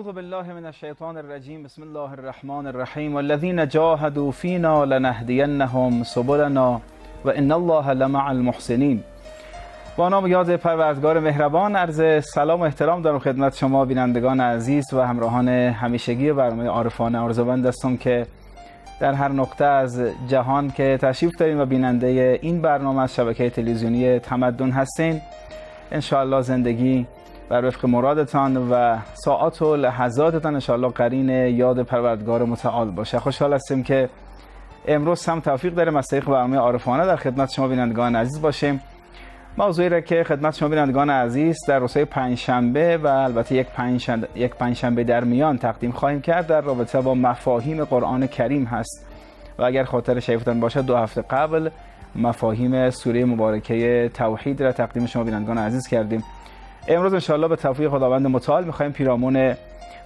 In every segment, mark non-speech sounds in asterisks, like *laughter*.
اعوذ بالله من الشیطان الرجیم بسم الله الرحمن الرحیم والذین جاهدوا فینا لنهدینهم سبلنا و ان الله لمع المحسنین با نام یاد پروردگار مهربان عرض سلام و احترام دارم خدمت شما بینندگان عزیز و همراهان همیشگی برنامه عارفانه. آرزومند هستم که در هر نقطه از جهان که تشریف دارین و بیننده این برنامه از شبکه تلویزیونی تمدن هستین. انشاءالله زندگی بر وفق مرادتان و ساعات و لحظاتتان انشاءالله قرین یاد پروردگار متعال باشه. خوشحال هستیم که امروز هم توفیق داریم از طریق برنامه عارفانه در خدمت شما بینندگان عزیز باشیم. موضوعی را که خدمت شما بینندگان عزیز در روزهای پنجشنبه و البته یک پنجشنبه در میان تقدیم خواهیم کرد در رابطه با مفاهیم قرآن کریم هست. و اگر خاطر شریفتان باشد دو هفته قبل مفاهیم سوره مبارکه توحید را تقدیم شما بینندگان عزیز کردیم. امروز انشاءالله به توفیق خداوند متعال می‌خوایم پیرامون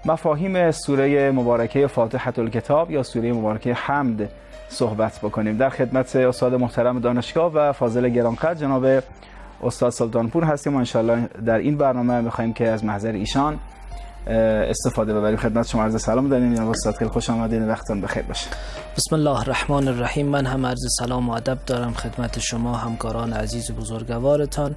مفاهیم سوره مبارکه فاتحه الکتاب یا سوره مبارکه حمد صحبت بکنیم. در خدمت استاد محترم دانشگاه و فاضل گرانقدر جناب استاد سلطانپور هستیم و انشاءالله در این برنامه می‌خوایم که از محضر ایشان استفاده ببریم. خدمت شما عرض سلام داریم جناب استاد خیلی خوش آمدید وقتتون بخیر باشه. بسم الله الرحمن الرحیم. من هم عرض سلام و ادب دارم خدمت شما همکاران عزیز بزرگوارتان.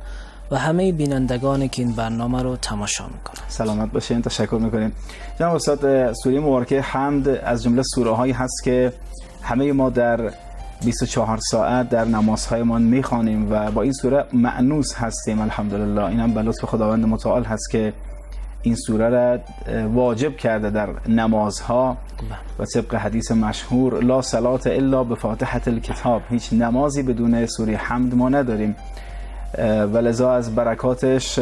و همه بینندگانی که این برنامه رو تماشا می‌کنن سلامت باشین تشکر می‌کنیم. جناب استاد سوره مبارکه حمد از جمله سوره هایی هست که همه ما در 24 ساعت در نمازهایمان می‌خوانیم و با این سوره معنوس هستیم الحمدلله. این هم به خداوند متعال هست که این سوره را واجب کرده در نمازها و طبق حدیث مشهور لا صلات الا به فاتحه الکتاب هیچ نمازی بدون سوره حمد ما نداریم. و لذا از برکاتش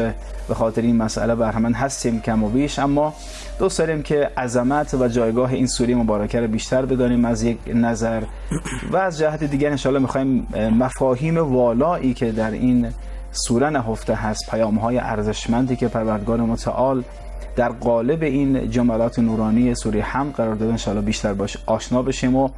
به خاطر این مسئله برهمن هستیم کم و بیش. اما دوست داریم که عظمت و جایگاه این سوره مبارکه رو بیشتر بدانیم از یک نظر. و از جهت دیگر انشاءالله می‌خوایم مفاهیم والایی که در این سوره نهفته هست پیام های ارزشمندی که پروردگار متعال در قالب این جملات نورانی سوره حمد قرار داده انشاءالله بیشتر باش آشنا بشیم و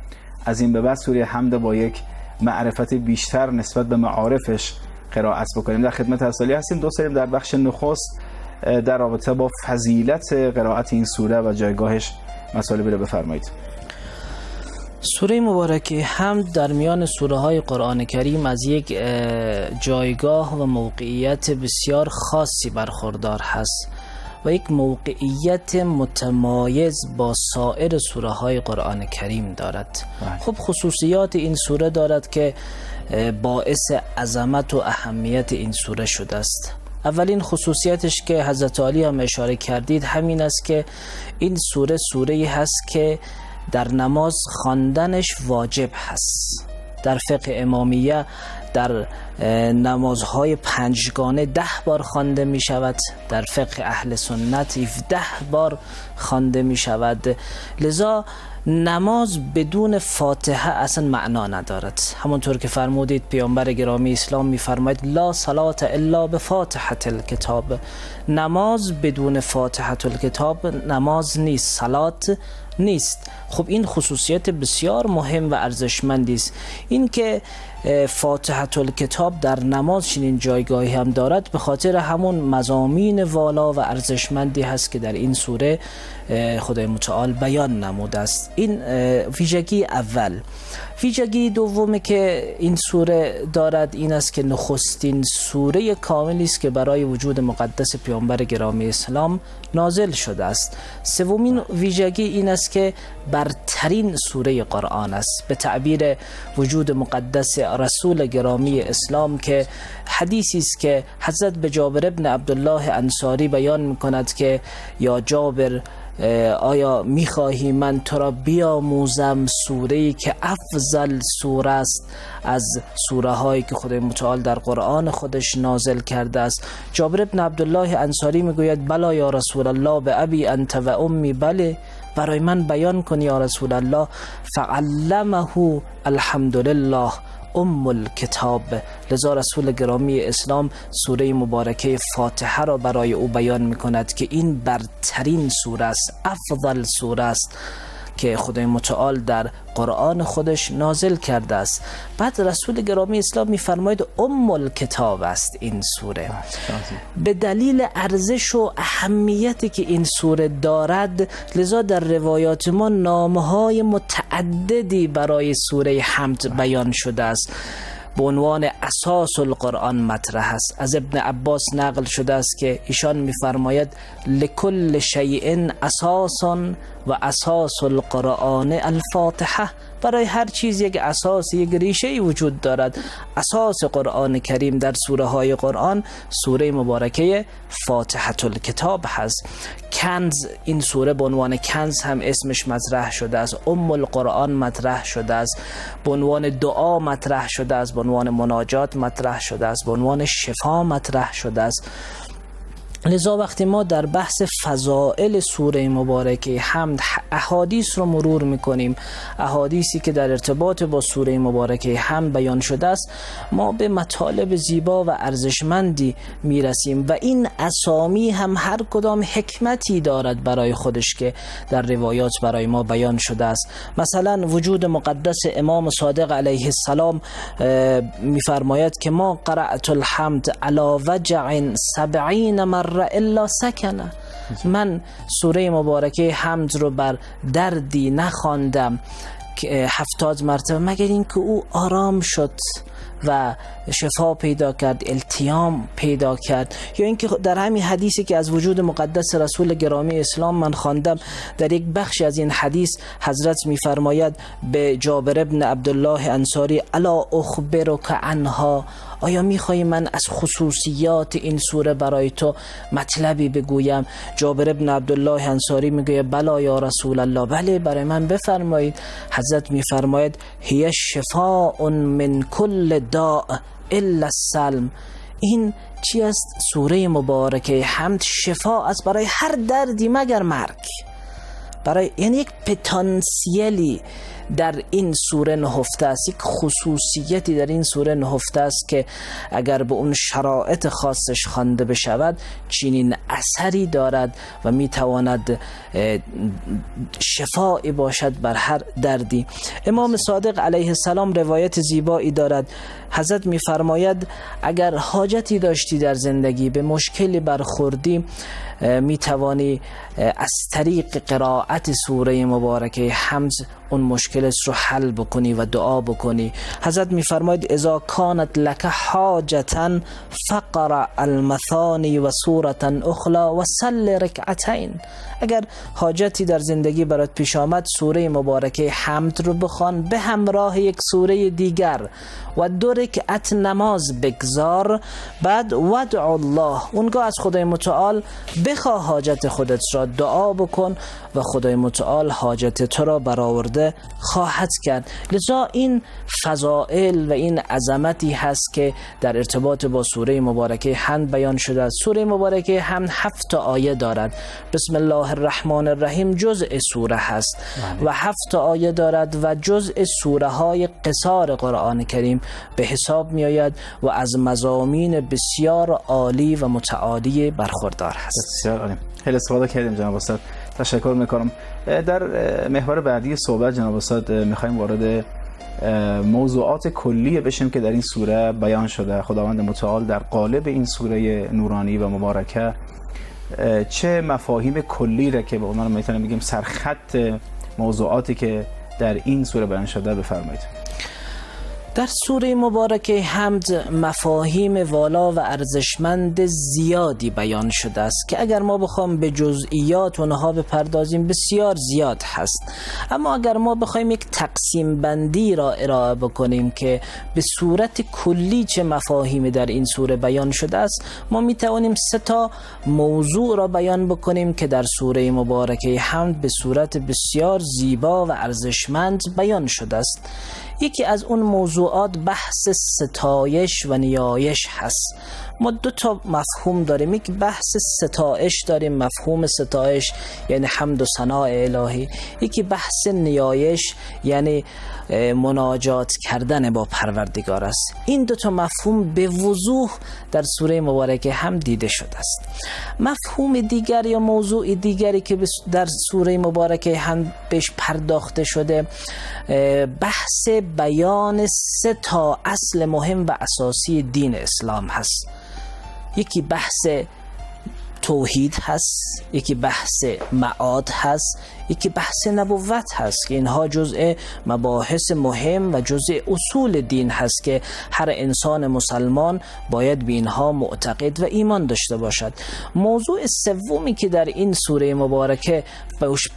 از این به بعد سوره حمد با یک معرفت بیشتر نسبت به معارفش قرائت بکنیم. در خدمت اصلی هستیم. دوست داریم در بخش نخست در رابطه با فضیلت قرائت این سوره و جایگاهش مطالبی رو بفرمایید. سوره مبارکه هم در میان سوره های قرآن کریم از یک جایگاه و موقعیت بسیار خاصی برخوردار هست و یک موقعیت متمایز با سایر سوره های قرآن کریم دارد. خب خصوصیات این سوره دارد که باعث عظمت و اهمیت این سوره شده است. اولین خصوصیتش که حضرت علی هم اشاره کردید همین است که این سوره سوره هست که در نماز خواندنش واجب هست. در فقه امامیه در نمازهای پنجگانه ده بار خوانده می شود در فقه اهل سنت 17 بار خوانده می شود لذا نماز بدون فاتحه اصلا معنا ندارد. همونطور که فرمودید پیامبر گرامی اسلام میفرماید لا صلات الا به فاتحه الکتاب نماز بدون فاتحه الکتاب نماز نیست. صلات نیست. خب این خصوصیت بسیار مهم و ارزشمندی است. این که فاتحه الکتاب در نماز چنین جایگاهی هم دارد به خاطر همون مزامین والا و ارزشمندی هست که در این سوره خدای متعال بیان نموده است. این ویژگی اول. ویژگی دومی که این سوره دارد این است که نخستین سوره کاملی است که برای وجود مقدس پیامبر گرامی اسلام نازل شده است. سومین ویژگی این است که برترین سوره قرآن است. به تعبیر وجود مقدس رسول گرامی اسلام که حدیثی است که حضرت به جابر ابن عبدالله انصاری بیان می‌کند که یا جابر آیا می‌خواهی من تو را بیاموزم سوره ای که افضل سوره است از سوره هایی که خدای متعال در قرآن خودش نازل کرده است؟ جابر ابن عبدالله انصاری می‌گوید بلا یا رسول الله به ابی انت و امی. بله برای من بیان کن یا رسول الله فعلمه الحمدلله. ام الکتاب لذا رسول گرامی اسلام سوره مبارکه فاتحه را برای او بیان می کند که این برترین سوره است افضل سوره است. که خدای متعال در قرآن خودش نازل کرده است. بعد رسول گرامی اسلام میفرماید ام الکتاب است این سوره. به دلیل ارزش و اهمیتی که این سوره دارد لذا در روایات ما نامهای متعددی برای سوره حمد بیان شده است. به عنوان اساس القرآن مطرح است. از ابن عباس نقل شده است که ایشان میفرماید لکل شیء اساس و اساس القرآن الفاتحه. برای هر چیز یک اساس یک ریشه وجود دارد. اساس قرآن کریم در سوره های قرآن سوره مبارکه فاتحه الکتاب هست. کنز این سوره به عنوان کنز هم اسمش مطرح شده است. ام القرآن مطرح شده است. به عنوان دعا مطرح شده است. به عنوان مناجات مطرح شده است. به عنوان شفا مطرح شده است. لذا وقتی ما در بحث فضائل سوره مبارکه حمد احادیث رو مرور می‌کنیم احادیثی که در ارتباط با سوره مبارکه حمد بیان شده است ما به مطالب زیبا و ارزشمندی می‌رسیم و این اسامی هم هر کدام حکمتی دارد برای خودش که در روایات برای ما بیان شده است. مثلا وجود مقدس امام صادق علیه السلام میفرماید که ما قرأت الحمد علا وجع سبعین مر الا سکنه من سوره مبارکه حمد رو بر دردی نخواندم هفتاد مرتبه مگر اینکه او آرام شد و شفا پیدا کرد التیام پیدا کرد. یا اینکه در همین حدیثی که از وجود مقدس رسول گرامی اسلام من خواندم در یک بخش از این حدیث حضرت میفرماید به جابر ابن عبدالله انصاری الا اخبرک عنها؟ آیا می‌خوای من از خصوصیات این سوره برای تو مطلبی بگویم؟ جابر ابن عبدالله انصاری میگه بلا یا رسول الله بله برای من بفرمایید. حضرت میفرماید هی شفاء من کل داء الا السلم. این چی است؟ سوره مبارکه. حمد شفا است برای هر دردی مگر مرگ. برای یعنی یک پتانسیلی. در این سوره نهفته است. یک خصوصیتی در این سوره نهفته است که اگر به اون شرایط خاصش خوانده بشود چنین اثری دارد و می‌تواند شفایی باشد بر هر دردی. امام صادق علیه السلام روایت زیبایی دارد. حضرت میفرماید اگر حاجتی داشتی در زندگی به مشکلی برخوردی می توانی از طریق قرائت سوره مبارکه حمز اون مشکل رو حل بکنی و دعا بکنی. حضرت میفرماید اذا کانت لک حاجتا فقر المثانی و سورة اخلا و سل رکعتین. اگر حاجتی در زندگی برات پیش آمد سوره مبارکه حمد رو بخوان به همراه یک سوره دیگر و دو رکعت نماز بگذار. بعد ودع الله اونگاه از خدای متعال بخواه حاجت خودت را دعا بکن و خدای متعال حاجت تو را برآورده خواهد کرد. لذا این فضائل و این عظمتی هست که در ارتباط با سوره مبارکه حمد بیان شده است. سوره مبارکه حمد هفت آیه دارد. بسم الله الرحمن الرحیم جزء سوره هست. و هفت آیه دارد و جزء سوره های قصار قرآن کریم به حساب می آید و از مزامین بسیار عالی و متعالی برخوردار هست. بسیار عالی. خیلی استفاده کردیم جناب استاد. تشکر می‌کنم. در محور بعدی صحبت جناب استاد می‌خوایم وارد موضوعات کلی بشیم که در این سوره بیان شده. خداوند متعال در قالب این سوره نورانی و مبارکه چه مفاهیم کلی را که به عنوان می‌تونیم بگیم سرخط موضوعاتی که در این سوره بیان شده بفرمایید. در سوره مبارکه حمد مفاهیم والا و ارزشمند زیادی بیان شده است که اگر ما بخوام به جزئیات اونها بپردازیم بسیار زیاد هست. اما اگر ما بخوایم یک تقسیم بندی را ارائه بکنیم که به صورت کلی چه مفاهیمی در این سوره بیان شده است ما می توانیم سه تا موضوع را بیان بکنیم که در سوره مبارکه حمد به صورت بسیار زیبا و ارزشمند بیان شده است. یکی از اون موضوعات بحث ستایش و نیایش هست. ما دو تا مفهوم داریم. یک بحث ستایش داریم مفهوم ستایش یعنی حمد و ثناء الهی. یکی بحث نیایش یعنی مناجات کردن با پروردگار است. این دو تا مفهوم به وضوح در سوره مبارکه هم دیده شده است. مفهوم دیگر یا موضوع دیگری که در سوره مبارکه هم بهش پرداخته شده بحث بیان سه تا اصل مهم و اساسی دین اسلام هست. یکی بحث توحید هست یکی بحث معاد هست یکی بحث نبوت هست که اینها جزء مباحث مهم و جزء اصول دین هست که هر انسان مسلمان باید به اینها معتقد و ایمان داشته باشد. موضوع سومی که در این سوره مبارکه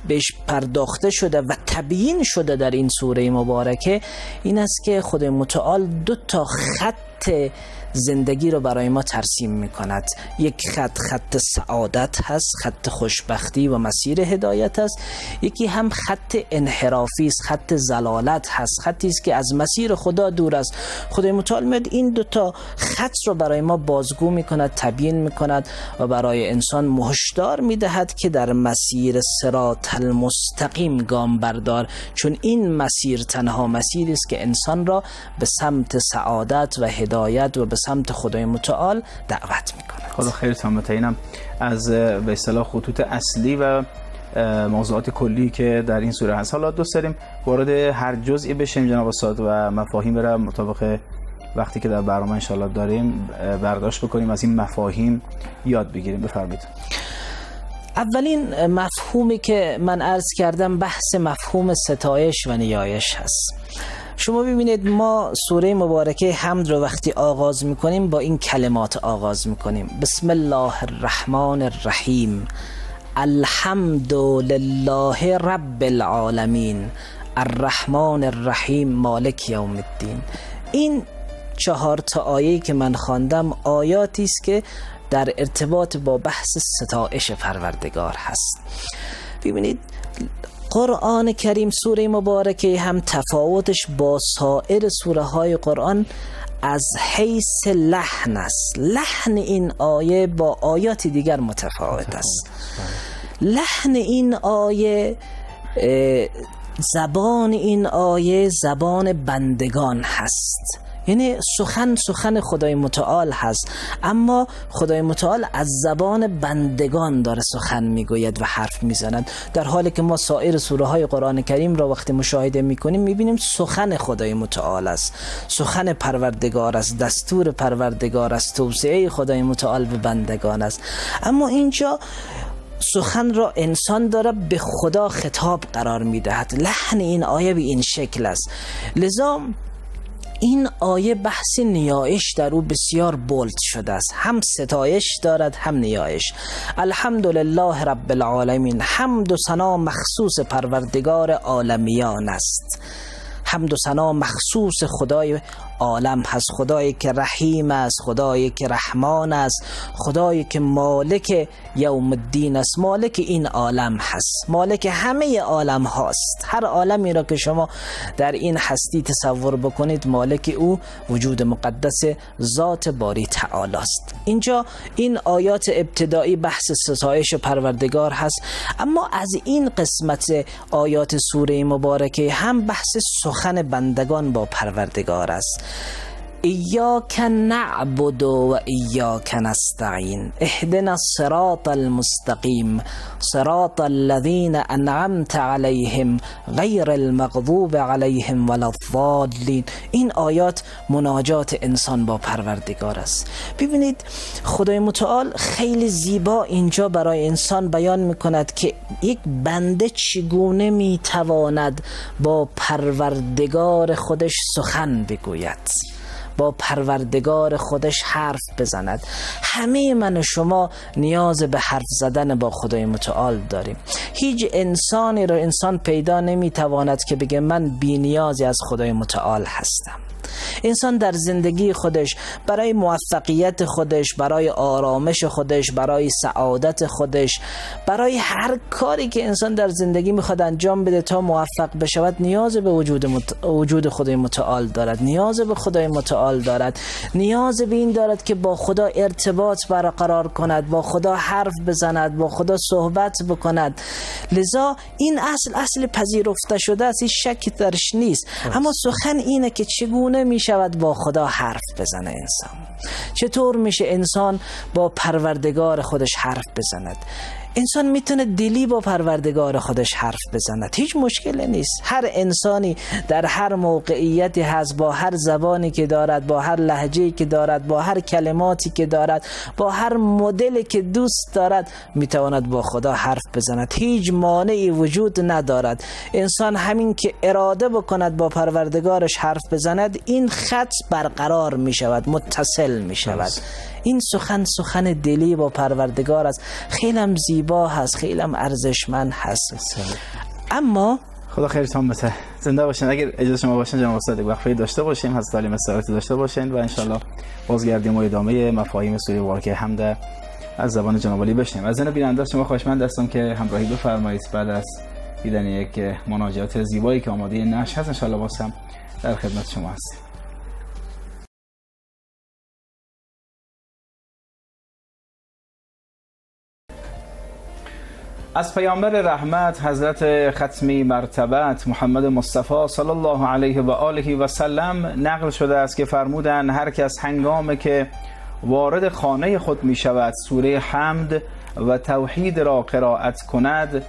بهش پرداخته شده و تبیین شده در این سوره مبارکه این است که خود متعال دو تا خط زندگی رو برای ما ترسیم می کند یک خط خط سعادت هست خط خوشبختی و مسیر هدایت است. یکی هم خط انحرافی است خط زلالت هست خطی است که از مسیر خدا دور است. خدای متعال میاد این دوتا خط رو برای ما بازگو می کند تبیین می کند و برای انسان مهشدار می دهد که در مسیر سرات المستقیم گام بردار. چون این مسیر تنها مسیری است که انسان را به سمت سعادت و هدایت و به سمت خدای متعال دعوت می‌کنه خدا خیرتان بتینم از به اصطلاح خطوط اصلی و موضوعات کلی که در این سوره هست. حالا دوست داریم وارد هر جزئی بشیم جناب استاد و مفاهیم را مطابق وقتی که در برنامه انشالله داریم برداشت بکنیم از این مفاهیم یاد بگیریم. بفرمایید. اولین مفهومی که من عرض کردم بحث مفهوم ستایش و نیایش هست. شما ببینید ما سوره مبارکه حمد رو وقتی آغاز می‌کنیم با این کلمات آغاز می‌کنیم. بسم الله الرحمن الرحیم. الحمد لله رب العالمین. الرحمن الرحیم مالک یوم الدین. این چهار تا آیه که من خواندم آیاتی است که در ارتباط با بحث ستایش پروردگار هست. ببینید قرآن کریم سوره مبارکه هم تفاوتش با سایر سوره های قرآن از حیث لحن است. لحن این آیه با آیات دیگر متفاوت است. لحن این آیه زبان این آیه زبان بندگان هست. یعنی سخن سخن خدای متعال هست. اما خدای متعال از زبان بندگان داره سخن می‌گوید و حرف می‌زند. در حالی که ما سایر سوره های قرآن کریم را وقتی مشاهده می‌کنیم می‌بینیم سخن خدای متعال است. سخن پروردگار است دستور پروردگار است توسعه خدای متعال به بندگان است. اما اینجا سخن را انسان داره به خدا خطاب قرار می‌دهد. لحن این آیه به این شکل است. لذا این آیه بحث نیایش در او بسیار بولد شده است. هم ستایش دارد هم نیایش. الحمدلله رب العالمین. حمد و ثنا مخصوص پروردگار عالمیان است. حمد و ثنا مخصوص خدای عالم هست. خدایی که رحیم است خدایی که رحمان است خدایی که مالک یوم الدین است. مالک این عالم هست. مالک همه عالم هاست. هر عالمی را که شما در این هستی تصور بکنید مالک او وجود مقدس ذات باری تعالی است. اینجا این آیات ابتدایی بحث ستایش پروردگار هست. اما از این قسمت آیات سوره مبارکه هم بحث سخن بندگان با پروردگار است. ایاک نعبد و ایاک نستعین اهدنا الصراط المستقیم صراط الذين انعمت عليهم غیر المغضوب عليهم ولا الضالین این آیات مناجات انسان با پروردگار است. ببینید خدای متعال خیلی زیبا اینجا برای انسان بیان می‌کند که یک بنده چگونه می‌تواند با پروردگار خودش سخن بگوید. با پروردگار خودش حرف بزند. همه من و شما نیاز به حرف زدن با خدای متعال داریم. هیچ انسانی را انسان پیدا نمی‌تواند که بگه من بی نیازی از خدای متعال هستم. انسان در زندگی خودش برای موفقیت خودش برای آرامش خودش برای سعادت خودش برای هر کاری که انسان در زندگی می‌خواد انجام بده تا موفق بشود نیاز به وجود, مت... وجود خدای متعال دارد. نیاز به خدای متعال دارد. نیاز به این دارد که با خدا ارتباط برقرار کند با خدا حرف بزند با خدا صحبت بکند. لذا این اصل اصل پذیرفته شده است هیچ شک درش نیست. اما سخن اینه که چگونه می شود با خدا حرف بزنه انسان. چطور میشه انسان با پروردگار خودش حرف بزند؟ انسان می‌تونه دلی با پروردگار خودش حرف بزند. هیچ مشکلی نیست. هر انسانی در هر موقعیتی هست با هر زبانی که دارد با هر لحجه که دارد با هر کلماتی که دارد با هر مدلی که دوست دارد می‌تواند با خدا حرف بزند. هیچ مانعی وجود ندارد. انسان همین که اراده بکند با پروردگارش حرف بزند این خط برقرار می‌شود متصل می‌شود. این سخن سخن دلی با پروردگار است. خیلی زیبا هست خیلی ارزشمند هست. اما خدا خیرتان بده زنده باشین. اگر اجازه شما باشین جناب استاد وقفه داشته باشیم از تعلیم سرایت داشته باشین و انشالله بازگردیم و ادامه مفاهیم سوره مبارکه حمد از زبان جناب علی بشنیم. از این بیننده شما خواهشمند هستم که همراهی بفرمایید. بعد از دیدن یک مناجات زیبایی که آماده نش هست انشالله باز هم در خدمت شما هستیم. از پیامبر رحمت حضرت ختمی مرتبت محمد مصطفی صلی الله علیه و آله و سلم نقل شده است که فرمودن هر کس هنگام که وارد خانه خود می شود سوره حمد و توحید را قرائت کند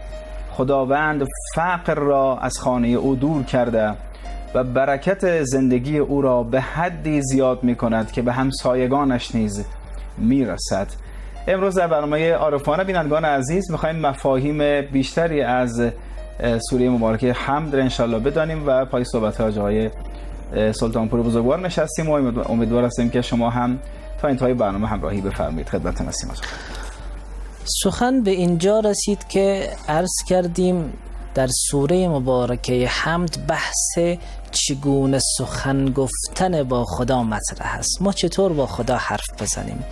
خداوند فقر را از خانه او دور کرده و برکت زندگی او را به حدی زیاد می کند که به همسایگانش نیز می رسد امروز در برنامه عارفانه بینندگان عزیز می‌خوایم مفاهیم بیشتری از سوره مبارکه حمد را انشالله بدانیم و پای صحبت ها جای سلطانپور بزرگوار نشستیم و امیدوار هستیم که شما هم تا انتهای برنامه همراهی بفرمایید. خدمت نسیم سخن به اینجا رسید که عرض کردیم در سوره مبارکه حمد بحث چگونه سخن گفتن با خدا مطرح هست ما چطور با خدا حرف بزنیم؟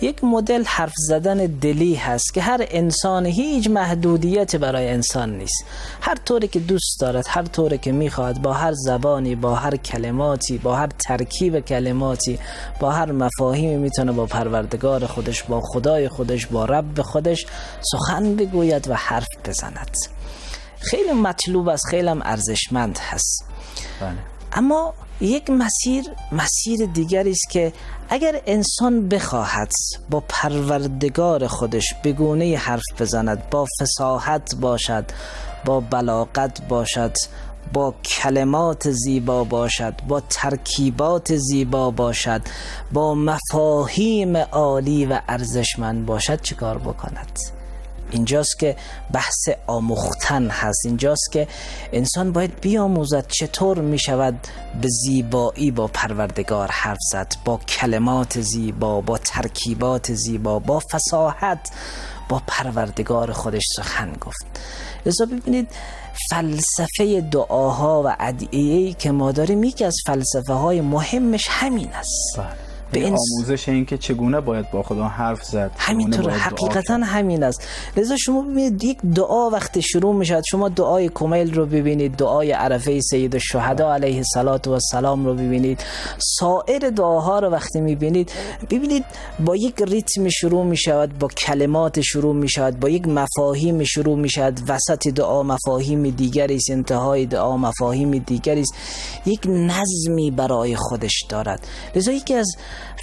یک مدل حرف زدن دلی هست که هر انسان هیچ محدودیت برای انسان نیست. هر طوری که دوست دارد هر طوری که می‌خواد با هر زبانی با هر کلماتی با هر ترکیب کلماتی با هر مفاهیمی می‌تونه با پروردگار خودش با خدای خودش با رب خودش سخن بگوید و حرف بزند. خیلی مطلوب است خیلی ارزشمند هست بله. اما یک مسیر مسیر دیگری است که اگر انسان بخواهد با پروردگار خودش بگونه حرف بزند با فساحت باشد با بلاغت باشد با کلمات زیبا باشد با ترکیبات زیبا باشد با مفاهیم عالی و ارزشمند باشد چیکار بکند اینجاست که بحث آموختن هست اینجاست که انسان باید بیاموزد چطور می شود به زیبایی با پروردگار حرف زد با کلمات زیبا با ترکیبات زیبا با فساحت با پروردگار خودش سخن گفت لذا ببینید فلسفه دعاها و ادعیه‌ای که ما داریم یکی از فلسفه های مهمش همین است بله. به این آموزش این که چگونه باید با خدا حرف زد همینطور حقیقتا همین است. لذا شما ببینید یک دعا وقتی شروع می‌شد شما دعای کمیل رو ببینید دعای عرفه سید الشهدا علیه الصلاة و السلام رو ببینید. سایر دعاها رو وقتی می‌بینید ببینید با یک ریتم شروع می‌شود با کلمات شروع می‌شود با یک مفاهیم شروع می‌شود. وسط دعا مفاهیم دیگری است انتهای دعا مفاهیم دیگری است. یک نظمی برای خودش دارد. لذا یکی از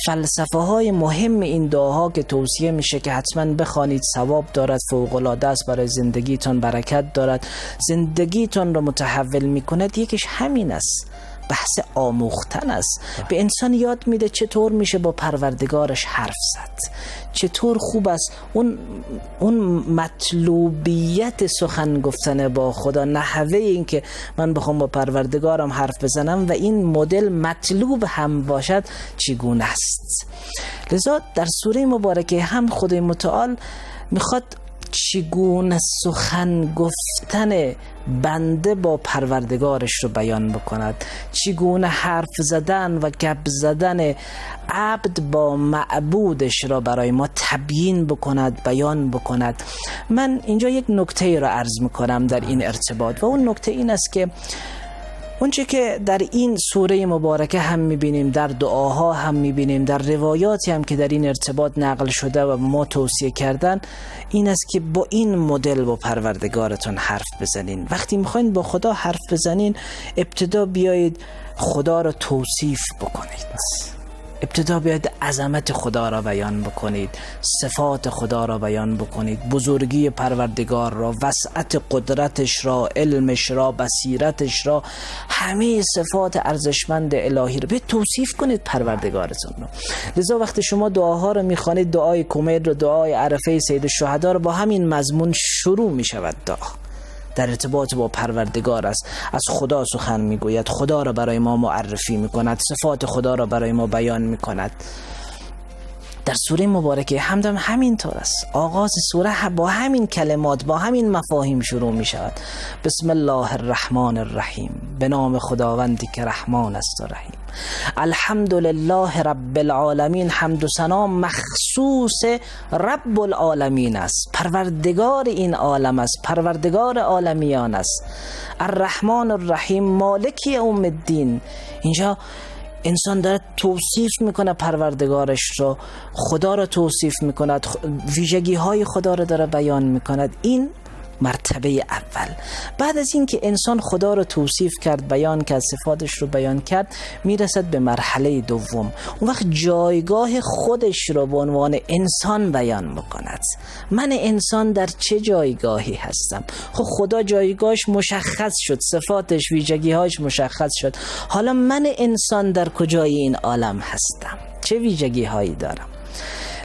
فلسفه های مهم این دعاها که توصیه میشه که حتما بخوانید ثواب دارد فوق العاده است برای زندگیتان برکت دارد. زندگیتان رو متحول می‌کند. یکیش همین است. بحث آموختن است. به انسان یاد میده چطور میشه با پروردگارش حرف زد. چطور خوب است اون اون مطلوبیت سخن گفتن با خدا نحوه این که من بخوام با پروردگارم حرف بزنم و این مدل مطلوب هم باشد چگونه است. لذا در سوره مبارکه هم خدای متعال می‌خواد چگونه سخن گفتن بنده با پروردگارش رو بیان بکند؟ چگونه حرف زدن و گپ زدن عبد با معبودش را برای ما تبیین بکند بیان بکند؟ من اینجا یک نکته را عرض می‌کنم در این ارتباط و اون نکته این است که اونچه که در این سوره مبارکه هم می‌بینیم در دعاها هم می‌بینیم در روایاتی هم که در این ارتباط نقل شده و ما توصیه کردن این است که با این مدل با پروردگارتون حرف بزنین. وقتی می‌خواین با خدا حرف بزنین ابتدا بیایید خدا را توصیف بکنید. ابتدا بیاید عظمت خدا را بیان بکنید صفات خدا را بیان بکنید بزرگی پروردگار را وسعت قدرتش را علمش را بصیرتش را همه صفات ارزشمند الهی را. به توصیف کنید پروردگارتون را لذا وقتی شما دعاها رو می‌خوانید دعای کمیل رو دعای عرفه سید الشهدا رو با همین مضمون شروع می‌شود دعا. در ارتباط با پروردگار است. از خدا سخن می‌گوید. خدا را برای ما معرفی می‌کند. صفات خدا را برای ما بیان می‌کند. در سوره مبارکه همدم همین طور است. آغاز سوره با همین کلمات با همین مفاهیم شروع می شود بسم الله الرحمن الرحیم. به نام خداوندی که رحمان است و رحیم. الحمد لله رب العالمین حمد و سنا مخصوص رب العالمین است. پروردگار این عالم است پروردگار عالمیان است. الرحمن الرحیم مالکی ام الدین. اینجا انسان داره توصیف می‌کنه پروردگارش رو. خدا رو توصیف می‌کند ویژگی های خدا رو داره بیان می‌کند. این مرتبه اول. بعد از اینکه انسان خدا رو توصیف کرد بیان کرد صفاتش رو بیان کرد می‌رسد به مرحله دوم. اون وقت جایگاه خودش رو به عنوان انسان بیان بکند. من انسان در چه جایگاهی هستم؟ خب خدا جایگاهش مشخص شد صفاتش ویژگیهاش مشخص شد. حالا من انسان در کجای این عالم هستم؟ چه ویژگی هایی دارم؟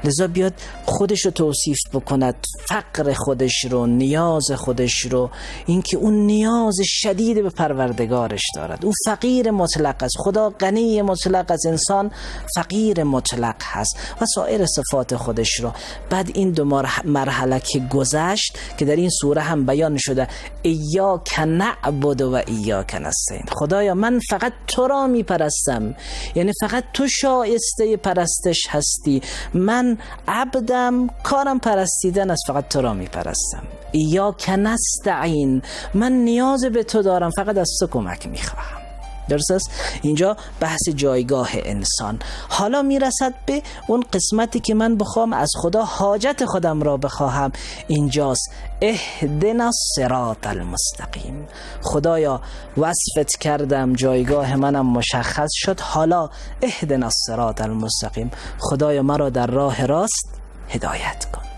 لذا بیاد خودش رو توصیف بکند فقر خودش رو نیاز خودش رو. اینکه اون نیاز شدید به پروردگارش دارد. او فقیر مطلق است. خدا غنی مطلق از انسان فقیر مطلق هست و سایر صفات خودش رو. بعد این دو مرحله که گذشت که در این سوره هم بیان شده ایاک نعبد و ایاک نستعین خدایا من فقط تو را می پرستم یعنی فقط تو شایسته پرستش هستی. من عبدم کارم پرستیدن است فقط تو را میپرستم. یا کنستعین من نیاز به تو دارم فقط از تو کمک می‌خواهم. درست است. اینجا بحث جایگاه انسان. حالا می‌رسد به اون قسمتی که من بخوام از خدا حاجت خودم را بخواهم. اینجاست. اهدنا الصراط المستقیم. خدایا وصفت کردم جایگاه منم مشخص شد. حالا اهدنا الصراط المستقیم. خدایا مرا در راه راست هدایت کن.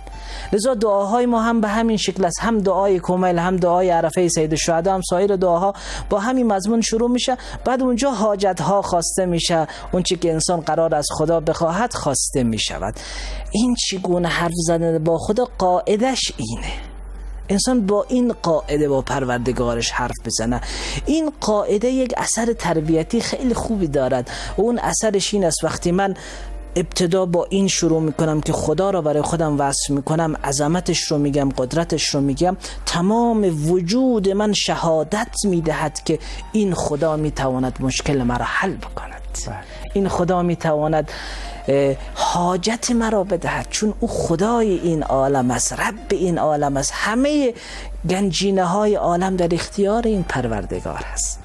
لذا دعاهای ما هم به همین شکل است. هم دعای کمیل هم دعای عرفه سید الشهدا هم سایر دعاها با همین مضمون شروع میشه. بعد اونجا حاجت ها خواسته میشه. اون چی که انسان قرار از خدا بخواهد خواسته می‌شود. این چگونه حرف زدن با خدا قاعدش اینه. انسان با این قاعده با پروردگارش حرف بزنه. این قاعده یک اثر تربیتی خیلی خوبی دارد. و اون اثرش این است وقتی من ابتدا با این شروع می‌کنم که خدا را برای خودم وصف می‌کنم عظمتش رو میگم قدرتش رو میگم. تمام وجود من شهادت می‌دهد که این خدا می‌تواند مشکل مرا حل بکند. بله. این خدا می‌تواند حاجت مرا بدهد. چون او خدای این عالم است رب این عالم است. همه گنجینه های عالم در اختیار این پروردگار هست.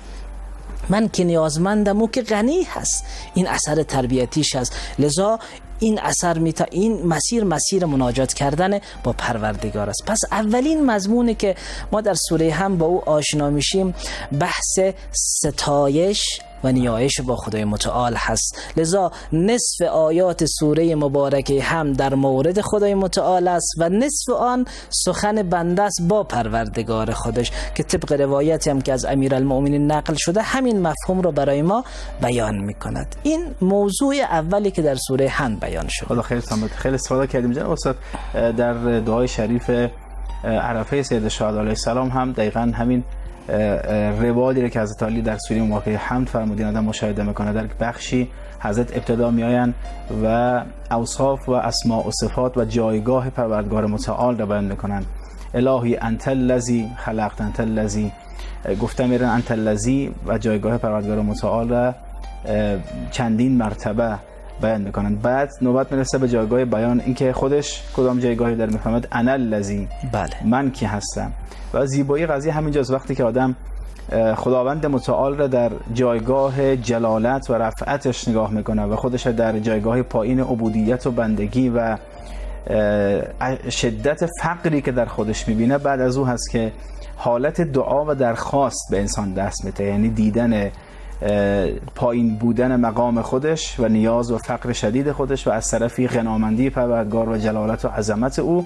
من که نیازمندم او که غنی هست. این اثر تربیتیش هست لذا این اثر میتا این مسیر مسیر مناجات کردن با پروردگار است. پس اولین مضمونی که ما در سوره هم با او آشنا میشیم بحث ستایش و نیایش با خدای متعال هست. لذا نصف آیات سوره مبارکه هم در مورد خدای متعال است و نصف آن سخن بنده است با پروردگار خودش که طبق روایتی هم که از امیرالمؤمنین نقل شده همین مفهوم رو برای ما بیان می‌کند. این موضوع اولی که در سوره هم بیان شد. خدا خیلی خیلی استفاده کردیم جناب استاد. در دعای شریف عرفه سید شهدا علیه السلام هم دقیقا همین روادی که حضرت علی در سوره مبارکه حمد فرمودین آدم مشاهده می‌کنه. در بخشی حضرت ابتدا میآیند و اوصاف و اسماء و صفات و جایگاه پروردگار متعال را بیان می‌کنند. الهی انت الذی خلقت انت الذی گفتم میرن انت الذی و جایگاه پروردگار متعال را چندین مرتبه بیان می‌کنن. بعد نوبت می‌رسه به جایگاه بیان. اینکه خودش کدام جایگاهی در می‌فهمد؟ انا الذی بله. من کی هستم؟ و زیبایی قضیه همینجاست وقتی که آدم خداوند متعال را در جایگاه جلالت و رفعتش نگاه می‌کنه و خودش در جایگاه پایین عبودیت و بندگی و شدت فقری که در خودش می‌بینه بعد از او هست که حالت دعا و درخواست به انسان دست میده. یعنی دیدن پایین بودن مقام خودش و نیاز و فقر شدید خودش و از طرفی غنامندی پروردگار و جلالت و عظمت او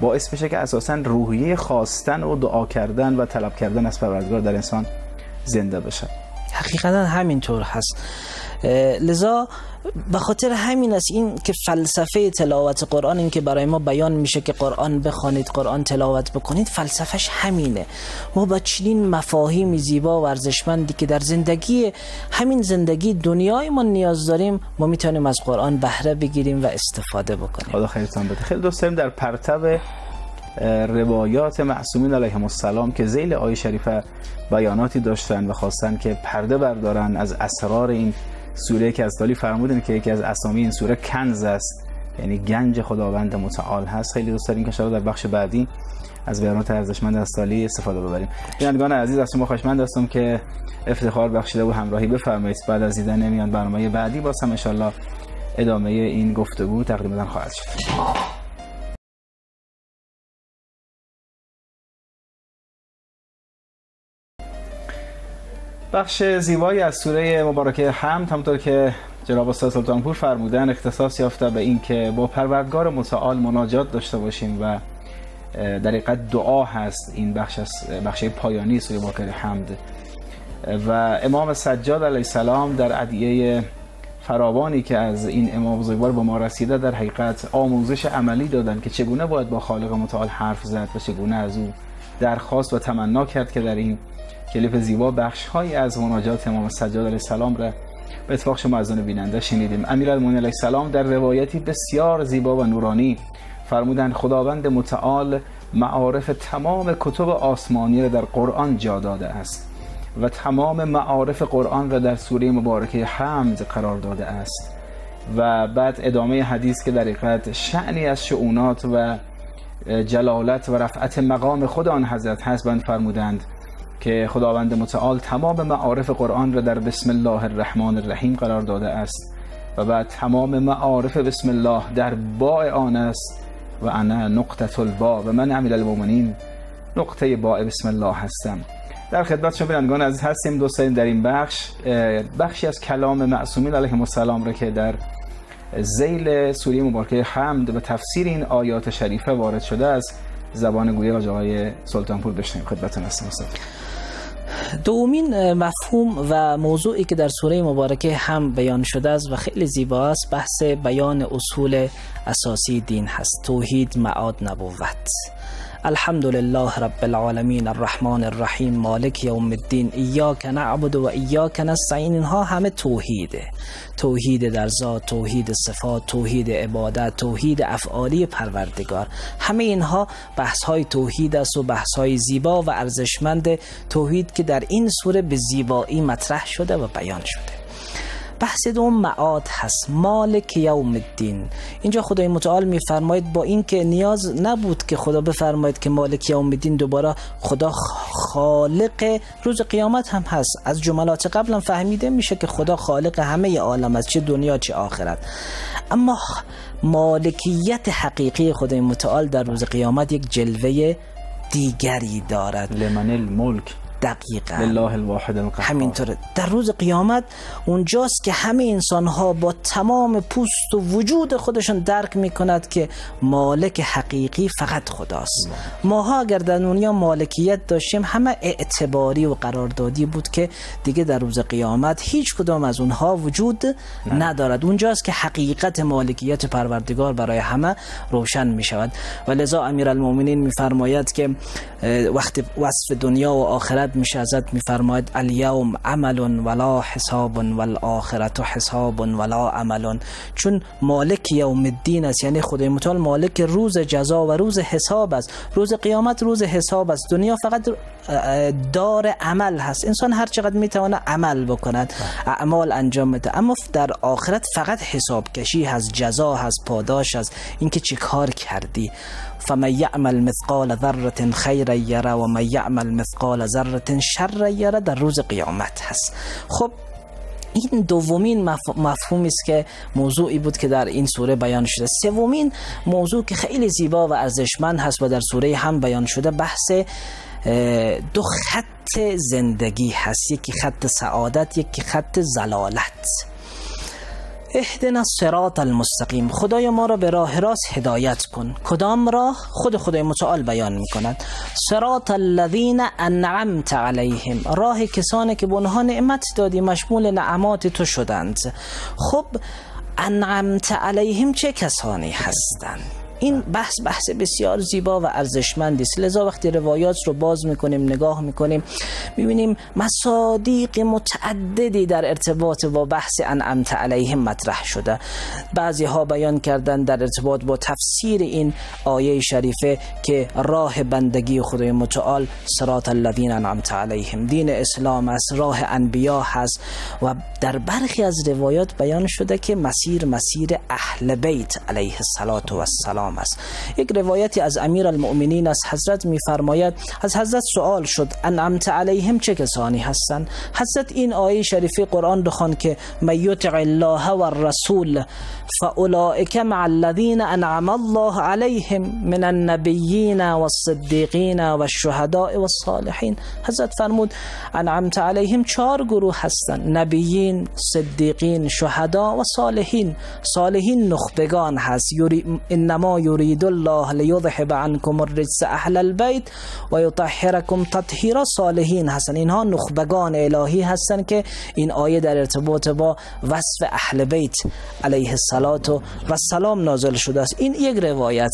باعث بشه که اساسا روحیه خواستن و دعا کردن و طلب کردن از پروردگار در انسان زنده بشه. حقیقتا همینطور هست. لذا به خاطر همین است این که فلسفه تلاوت قرآن این که برای ما بیان میشه که قرآن بخوانید قرآن تلاوت بکنید فلسفهش همینه. ما با چنین مفاهیم زیبا و ارزشمندی که در زندگی همین زندگی دنیای ما نیاز داریم ما می‌تونیم از قرآن بهره بگیریم و استفاده بکنیم. خدا خیرتان بده. خیلی دوست داریم در پرتب روایات معصومین علیهم السلام که زیل آیه شریفه بیاناتی داشتن و خواستن که پرده بردارن از اسرار این سوره که از فرمودن که یکی از اسامی این سوره کنز است. یعنی گنج خداوند متعال هست. خیلی دوست داریم که در بخش بعدی از بیانات ارزشمند از دالی استفاده ببریم. بینندگان عزیز از شما خوشمند هستم که افتخار بخشیده و همراهی بفرمایید. بعد از دیدن میان برنامه بعدی باز هم ان ادامه این گفتگو تقدیم خواهد شد. بخش زیبایی از سوره مبارکه حمد همونطور که جناب استاد سلطانپور فرمودن اختصاص یافته به این که با پروردگار متعال مناجات داشته باشیم و در حقیقت دعا هست این بخش از بخش پایانی سوره مبارکه حمد. و امام سجاد علیه السلام در ادعیه فراوانی که از این امام بزرگوار به ما رسیده در حقیقت آموزش عملی دادن که چگونه باید با خالق متعال حرف زد و چگونه از او درخواست و تمنا کرد که در این کلیپ زیبا بخش های از مناجات امام سجاد علیه السلام را به اتفاق شما از بیننده شنیدیم. امیرالمومنین علیه السلام در روایتی بسیار زیبا و نورانی فرمودند خداوند متعال معارف تمام کتب آسمانی را در قرآن جا داده است و تمام معارف قرآن را در سوره مبارکه حمد قرار داده است و بعد ادامه حدیث که در حقیقت شعنی از شعونات و جلالت و رفعت مقام خود آن حضرت هست. بند فرمودند که خداوند متعال تمام معارف قرآن را در بسم الله الرحمن الرحیم قرار داده است و بعد تمام معارف بسم الله در باء آن است و انا نقطه البا و من عمل المؤمنین نقطه باء بسم الله هستم. در خدمت شما بینندگان عزیز هستیم دوست در این بخش بخشی از کلام معصومین علیهم السلام را که در زیل سوره مبارکه حمد و تفسیر این آیات شریفه وارد شده است زبان گویه آقای سلطانپور بشنیم خدمتتون هستم دومین مفهوم و موضوعی که در سوره مبارکه هم بیان شده است و خیلی زیبا است بحث بیان اصول اساسی دین هست توحید معاد نبوت. الحمد لله رب العالمین الرحمن الرحیم مالک یوم الدین ایاک نعبد و ایاک نستعین. اینها همه توحیده توحید در ذات توحید صفات توحید عبادت توحید افعالی پروردگار. همه اینها بحث های توحید است و بحث های زیبا و ارزشمند توحید که در این سوره به زیبایی مطرح شده و بیان شده. بحث دوم معاد هست. مالک یوم الدین. اینجا خدای متعال میفرماید با اینکه نیاز نبود که خدا بفرماید که مالک یوم الدین دوباره خدا خالق روز قیامت هم هست. از جملات قبلا فهمیده میشه که خدا خالق همه عالم است چه دنیا چه آخرت. اما مالکیت حقیقی خدای متعال در روز قیامت یک جلوه دیگری دارد. لمن الملک. دقیقا. لله الواحد القهار. همینطوره. در روز قیامت اونجاست که همه انسان ها با تمام پوست و وجود خودشون درک می‌کند که مالک حقیقی فقط خداست. ماها اگر در دنیا مالکیت داشتیم همه اعتباری و قراردادی بود که دیگه در روز قیامت هیچ کدام از اونها وجود ندارد. اونجاست که حقیقت مالکیت پروردگار برای همه روشن می شود و لذا امیر المومنین میفرماید که وقتی وصف دنیا و آخرت وارد میشه ازت میفرماید الیوم عمل ولا حساب والآخرت حساب ولا عمل چون مالک یوم الدین است یعنی خدای متعال مالک روز جزا و روز حساب است. روز قیامت روز حساب است. دنیا فقط دار عمل هست. انسان هر چقدر می‌تونه عمل بکند اعمال انجام بده. اما در آخرت فقط حساب کشی هست جزا هست پاداش هست. اینکه چی کار کردی؟ فمن یعمل مثقال ذره خیر یره و من مثقال ذره شر یره در روز قیامت هست. خب این دومین مفهومی است که موضوعی بود که در این سوره بیان شده. سومین موضوع که خیلی زیبا و ارزشمند هست و در سوره هم بیان شده بحث دو خط زندگی هست. یکی خط سعادت یکی خط زلالت. اهدنا الصراط المستقیم. خدای ما را به راه راست هدایت کن. کدام راه؟ خود خدای متعال بیان می کند صراط الذین انعمت علیهم. راه کسانی که به اونها نعمت دادی مشمول نعمات تو شدند. خب انعمت علیهم چه کسانی هستند؟ این بحث بحث بسیار زیبا و ارزشمندی است. لذا وقتی روایات رو باز می‌کنیم نگاه می‌کنیم می‌بینیم مصادیق متعددی در ارتباط با بحث انعمت علیهم مطرح شده. بعضی ها بیان کردن در ارتباط با تفسیر این آیه شریفه که راه بندگی خدای متعال صراط الذین انعمت علیهم. دین اسلام است راه انبیا هست و در برخی از روایات بیان شده که مسیر مسیر اهل بیت علیه السلام است. یک روایتی از امیر المؤمنین از حضرت میفرماید از حضرت سوال شد انعمت علیهم چه کسانی هستند؟ حضرت این آیه شریفه قرآن بخوان که من یطع الله و الرسول فاولئک مع الذین انعم الله علیهم من النبیین والصدیقین والشهداء والصالحین حضرت فرمود انعمت علیهم چهار گروه هستند نبیین صدیقین شهدا و صالحین. صالحین نخبگان هست. یوری انما یرید الله لیذهب عنکم الرجس اهل البیت و یطهرکم تطهیرا صالحین هستن اینها نخبگان الهی هستن که این آیه در ارتباط با وصف اهل بیت علیه الصلاة و سلام نازل شده است. این یک روایت.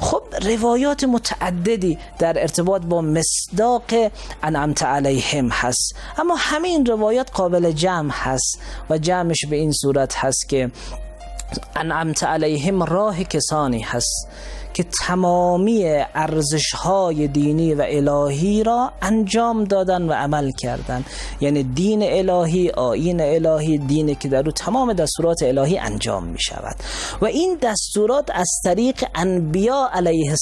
خب روایات متعددی در ارتباط با مصداق انعمت علیهم هست. اما همین روایات قابل جمع هست و جمعش به این صورت هست که أنعمت عليهم راهك صانحس که تمامی ارزش های دینی و الهی را انجام دادن و عمل کردن. یعنی دین الهی آین الهی دینی که در او تمام دستورات الهی انجام می شود و این دستورات از طریق انبیا علیه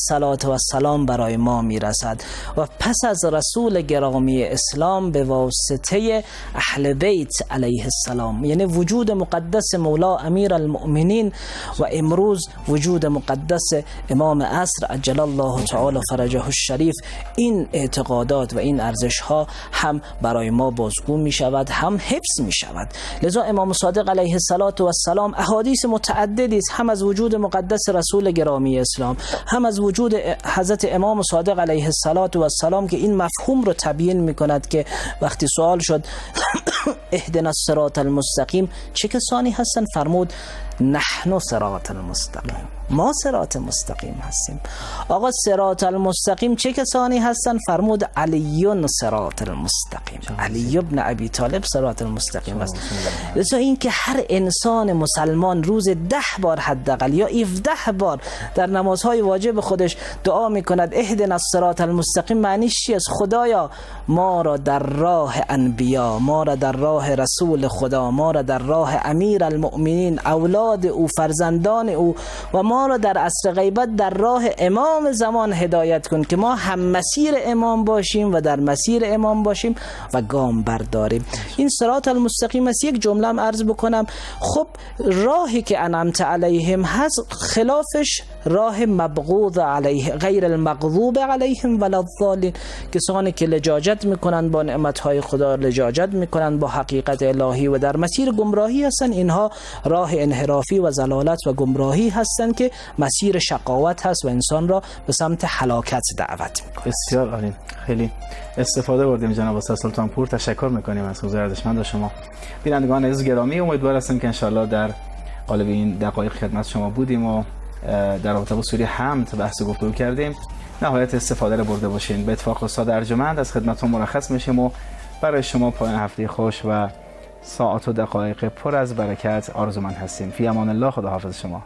السلام برای ما می رسد و پس از رسول گرامی اسلام به واسطه اهل بیت علیه السلام یعنی وجود مقدس مولا امیر المؤمنین و امروز وجود مقدس امام عصر عجل الله تعالی فرجه الشریف. این اعتقادات و این ارزش ها هم برای ما بازگو می شود هم حفظ می شود لذا امام صادق علیه السلام احادیث متعددی است. هم از وجود مقدس رسول گرامی اسلام هم از وجود حضرت امام صادق علیه السلام که این مفهوم رو تبیین می کند که وقتی سوال شد *coughs* اهدنا الصراط المستقیم چه کسانی هستن؟ فرمود نحن صراط المستقیم. ما صراط مستقیم هستیم. آقا صراط المستقیم چه کسانی هستن؟ فرمود علیون صراط المستقیم. علی ابن ابی طالب صراط المستقیم است. لذا این که هر انسان مسلمان روز ده بار حداقل یا 17 بار در نمازهای واجب خودش دعا می‌کند اهدنا الصراط المستقیم. معنیش چی است؟ خدایا ما را در راه انبیا ما را در راه رسول خدا ما را در راه امیر المؤمنین اولاد او فرزندان او و ما ما را در عصر غیبت در راه امام زمان هدایت کن که ما هم مسیر امام باشیم و در مسیر امام باشیم و گام برداریم. این صراط المستقیم است. یک جمله عرض بکنم. خب راهی که انعمت علیهم هست خلافش راه مبغوض علیه غیر المغضوب علیهم ولا الضالین. کسانی که لجاجت می‌کنن با نعمتهای خدا لجاجت می‌کنن با حقیقت الهی و در مسیر گمراهی هستن اینها راه انحرافی و زلالت و گمراهی هستند که مسیر شقاوت هست و انسان را به سمت حلاکت دعوت می‌کنه بسیار عالی. خیلی استفاده بردیم جناب استاد سلطان پور تشکر می‌کنیم از حضور ارزشمند شما. بینندگان عزیز گرامی امیدوار هستم که انشالله در قالب این دقایق خدمت شما بودیم و در رابطه با سوره حمد بحث گفتگو کردیم. نهایت استفاده رو برده باشین. به اتفاق استاد ارجمند از خدمتتون مرخص میشیم و برای شما پایان هفته خوش و ساعت و دقایق پر از برکت آرزومند هستیم. فی امان الله. خدا حافظ شما.